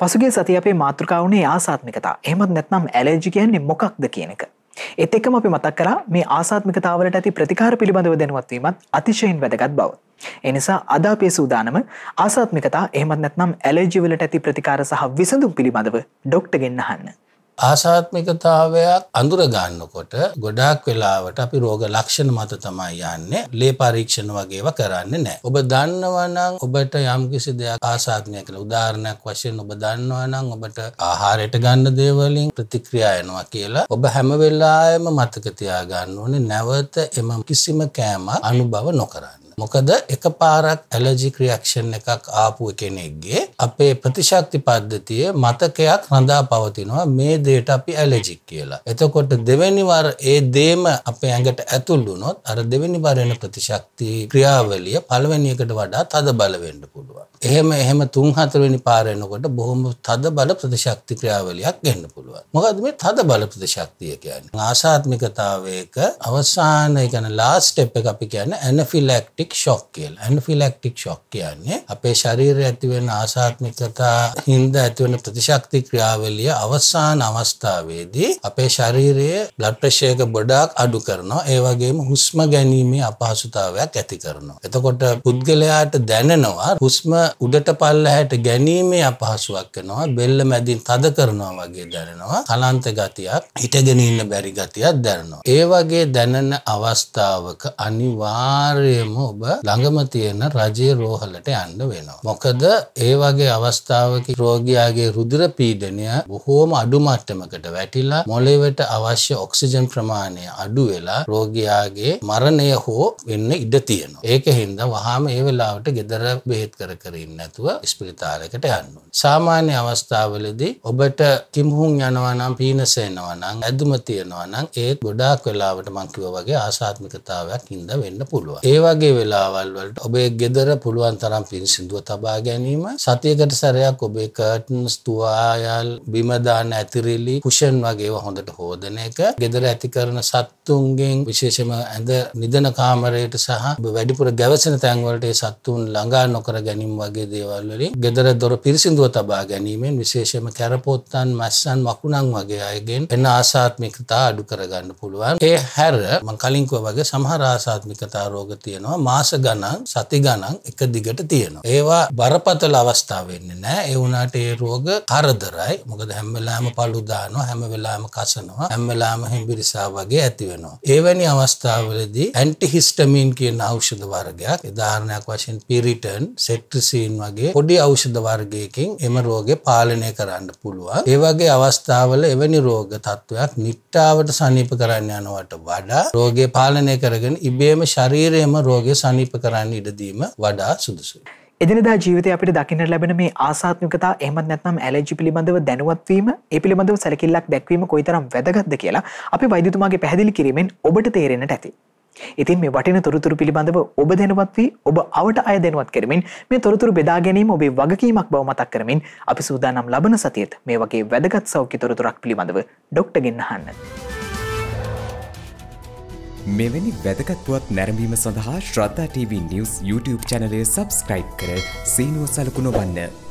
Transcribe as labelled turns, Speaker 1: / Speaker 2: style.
Speaker 1: පසුගේ සති අපේ මාතෘකාවනේ ආසාත්මිකතා එහමත් නැත්නම් ඇලර්ජි කියන්නේ මොකක්ද කියන එක. එත් එක්කම අපි මතක් කරා මේ ආසාත්මිකතාවලට ඇති ප්‍රතිකාර පිළිබඳව දැනුවත්වීමත් අතිශයින් වැදගත් බව. එනිසා අදාපේ සූදානම ආසාත්මිකතා එහමත් නැත්නම් ඇලර්ජිවලට ඇති ප්‍රතිකාර සහ විසඳුම් පිළිබඳව ඩොක්ට ගෙන්න්නහන්න.
Speaker 2: ආසාත්මිකතාවයක් අඳුර ගන්නකොට ගොඩාක් වෙලාවට අපි රෝග ලක්ෂණ මත තමයි යන්නේ ලේ පරීක්ෂණ වගේව කරන්නේ නෑ. ඔබ දන්නවනම් ඔබට යම්කිසි දෙයක් ආසාත්මය කළ උදාහරණයක් වශයෙන් ඔබ දන්නවනම් ඔබට ආහාරයට ගන්න දේවලින් ප්‍රතික්‍රියා එනවා කියලා ඔබ හැම වෙලාවෙම මතක තියාගන්න ඕනේ නැවත එම කිසිම කෑම අනුභව නොකරන්න. මොකද එක පාරක් ඇලජික් රියක්ෂන් එකක් ආපු කෙනෙක්ගේ අපේ ප්‍රතිශක්ති පද්ධතිය මතකයක් රඳා පවතිනවා මේ දේට අපි ඇලජික් කියලා. එතකොට දෙවැනිවර ඒ දේම අපේ ඇඟට ඇතුල්ලුනොත් අර දෙවැනි වරෙන ප්‍රතිශක්ති ක්‍රියාවලිය පළවෙනියකට වඩා තද බලවෙන්න පුළුවන්. එහෙම එහෙම තුන් හතරවෙනි පාරෙනකොට බොහොම තද බල ප්‍රතිශක්ති ක්‍රියාවලියක් එන්න පුළුවන්. මොකද මේ තද බල ප්‍රතිශක්තිය කියන්නේ. ආශාත්මිකතාවයක අවසාන එකන ලාස්ට් ස්ටෙප් එක අපි කියන්නේ ඇනෆිලැක්ටික් ඇනෆිලැක්ටික් ෂොක් කියලා. ඇනෆිලැක්ටික් ෂොක් කියන්නේ අපේ ශරීරයේ ඇතිවෙන ආසාත්මිකතා හින්දා ඇතිවෙන ප්‍රතිශක්ති ක්‍රියාවලිය අවසාන අවස්ථාවේදී අපේ ශරීරයේ බ්ලඩ් ප්‍රෙෂර් එක ගොඩාක් අඩු කරනවා. ඒ වගේම හුස්ම ගැනීමේ අපහසුතාවයක් ඇති කරනවා. එතකොට පුද්ගලයාට දැනෙනවා හුස්ම උඩට පල්ලහැට ගැනීමේ අපහසුවක් වෙනවා. බෙල්ල මැදින් තද කරනවා වගේ දැනෙනවා. කලන්ත ගතියක්, හිටගෙන ඉන්න බැරි ගතියක් දැනෙනවා. ඒ වගේ දැනෙන අවස්ථාවක අනිවාර්යයෙන්ම ඔබ ළඟම තියෙන රජයේ රෝහලට යන්න වෙනවා. මොකද ඒ වගේ අවස්ථාවක රෝගියාගේ රුධිර පීඩනය බොහෝම අඩු මට්ටමකට වැටිලා මොළේවට අවශ්‍ය ඔක්සිජන් ප්‍රමාණය අඩු වෙලා රෝගියාගේ මරණය හෝ වෙන්න ඉඩ තියෙනවා. ඒක හින්දා වහාම ඒ වෙලාවට ගෙදර බෙහෙත් කර කර ඉන්න නැතුව ස්පිරිතාලයකට යන්න ඕනේ. සාමාන්‍ය අවස්ථාවලදී ඔබට කිම්හුන් යනවා නම් පීනස එනවා නම් ඇදුම තියෙනවා නම් ඒත් ගොඩාක් වෙලාවට මං කිව්වා වගේ ආසාත්මිකතාවයක් හින්දා වෙන්න පුළුවන්. ඒ වගේ වෙලාවල් වලට ඔබේ ගෙදර පුළුවන් තරම් පිරිසිදුව තබා ගැනීම සතියකට සැරයක් ඔබේ කර්ටන්ස් තුවායල් බිම දාන ඇතිරිලි කුෂන් වගේ හොඳට හෝදන එක ගෙදර ඇති කරන සත්තුන්ගෙන් විශේෂම ඇඳ නිදන කාමරයට සහ වැඩිපුර ගැවසෙන තැන්වලට සත්තුන් ළඟා නොකර ගැනීම වගේ දේවල් වලින් ගෙදර දොර පිරිසිදුව තබා ගැනීමෙන් විශේෂම කැරපොත්තන් මැස්සන් මකුණන් වගේ අයගෙන් එන ආසාත්මිකතා අඩු කරගන්න පුළුවන්. ඒ හැර මම කලින් කිව්වා වගේ සමහර ආසාත්මිකතා රෝග තියෙනවා මාස ගණන් සති ගණන් එක දිගට තියෙනවා. ඒවා බරපතල අවස්ථාව වෙන්නේ නැහැ. ඒ වුණාට ඒ රෝග කරදරයි. මොකද හැම වෙලාවෙම පළු දානවා, හැම වෙලාවෙම කසනවා, හැම වෙලාවෙම හෙම්බිරිසා වගේ ඇති වෙනවා. එවැනි අවස්ථාවලදී ඇන්ටිහිස්ටමින් කියන ඖෂධ වර්ගයක් උදාහරණයක් වශයෙන් පිරිටන්, සෙට්‍රිසින් වගේ පොඩි ඖෂධ වර්ගයකින් එම රෝගේ පාලනය කරන්න පුළුවන්. ඒ වගේ අවස්ථාවල එවැනි රෝග තත්ත්වයක් නිට්ටාවට සනීප කරන්න යනවට වඩා රෝගය පාලනය කරගෙන ඉබේම ශරීරයම රෝගය සනීප කරන්න ඉඩදීම වඩා සුදුසුයි.
Speaker 1: එදිනදා ජීවිතය අපිට දකින්න ලැබෙන මේ ආසාත්මිකතා එහමත් නැත්නම් ඇලර්ජි පිළිබඳව දැනුවත්වීම ඒ පිළිබඳව සැලකිල්ලක් දැක්වීම කොයිතරම් වැදගත්ද කියලා අපි වෛද්‍යතුමාගේ පැහැදිලි කිරීමෙන් ඔබට තේරෙන්නට ඇති. ඉතින් මේ වටින තොරතුරු පිළිබඳව ඔබ දැනුවත් වී ඔබ අවට අය දැනුවත් කරමින් මේ තොරතුරු බෙදා ගැනීම ඔබේ වගකීමක් බව මතක් කරමින් අපි සූදානම් ලබන සතියේත් මේ වගේ වැදගත් සෞඛ්‍ය තොරතුරක් පිළිබඳව ඩොක්ටර්ගෙන් අහන්න.
Speaker 3: මෙවැනි වැදගත්වුවත් නැරඹීම සඳහා ශ්‍රද්ධා TV නිවස් YouTube චැනලය සබස්ක්‍රයිබ් කර සීනුව සලකුණ වන්න.